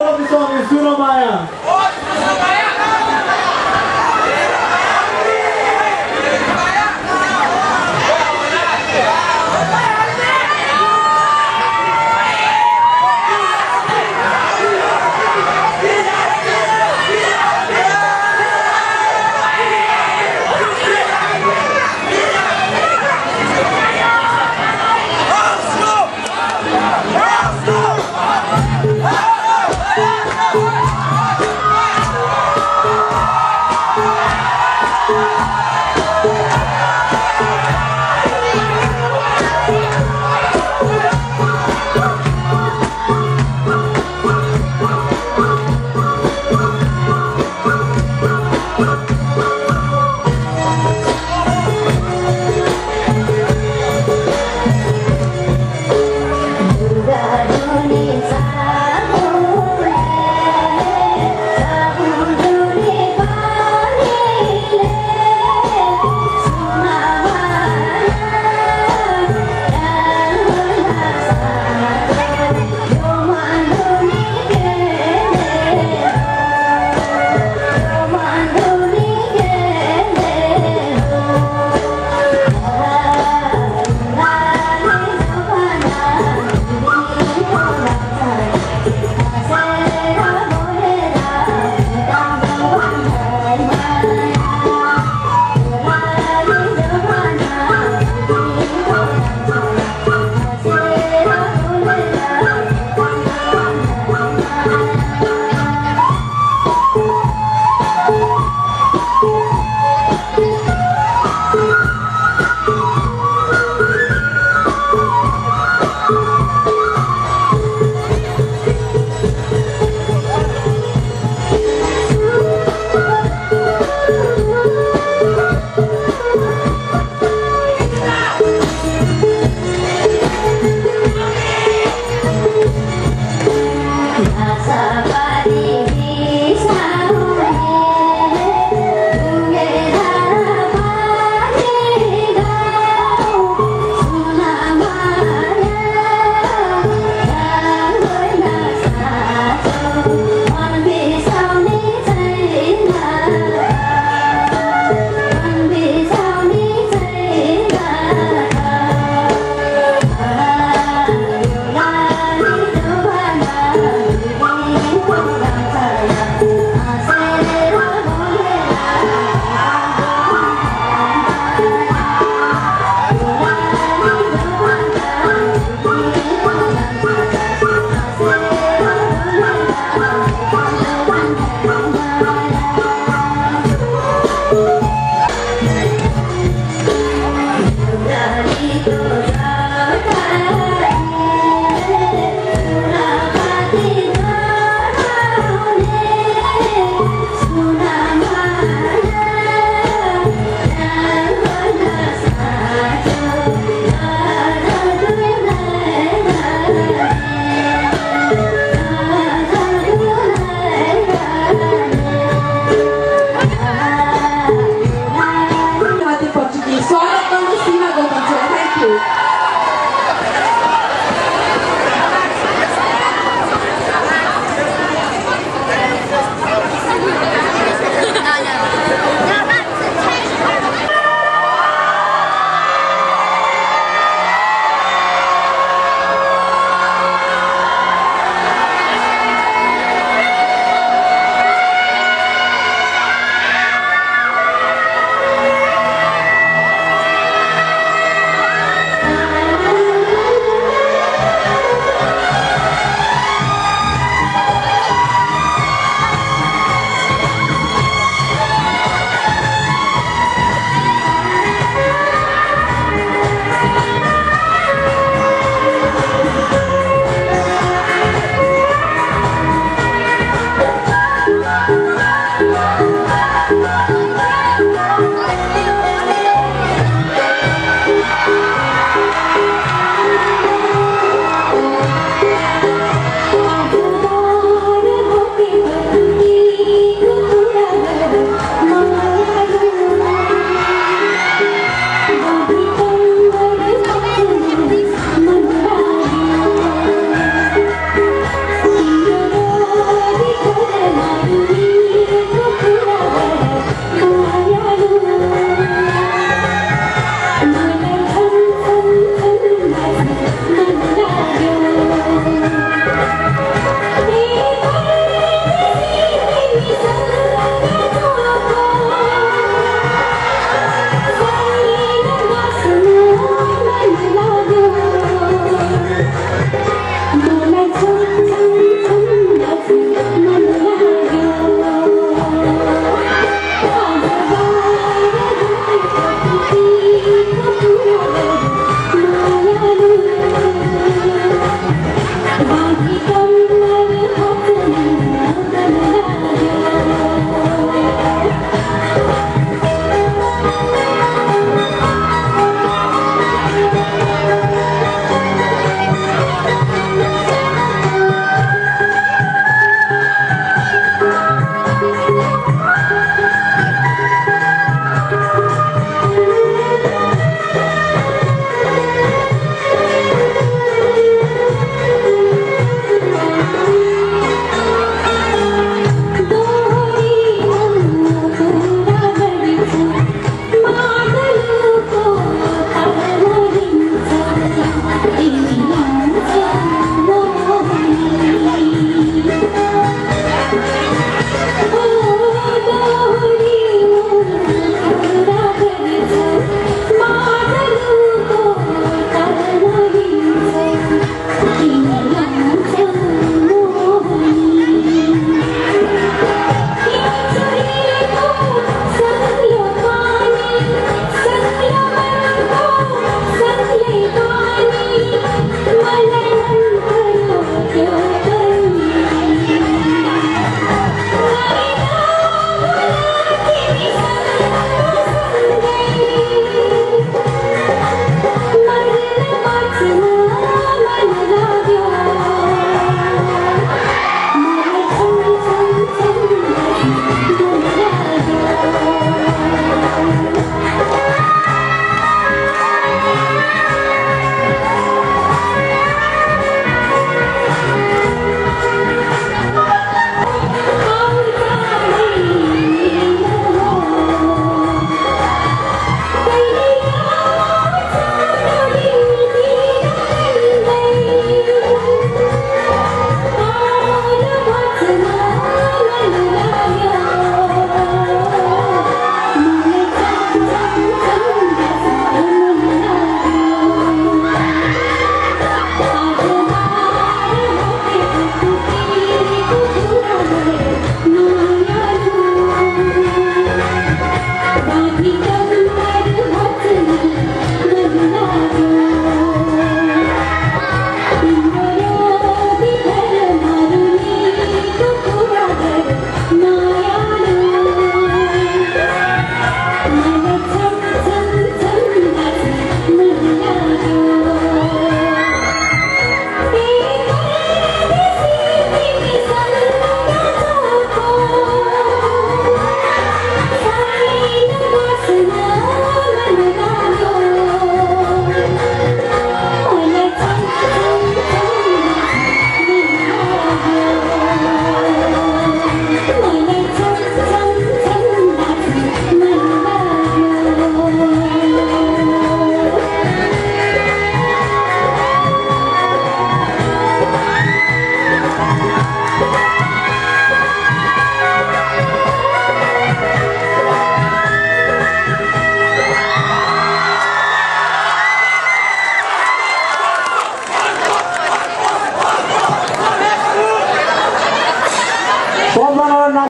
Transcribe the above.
Love song is Sunamaya.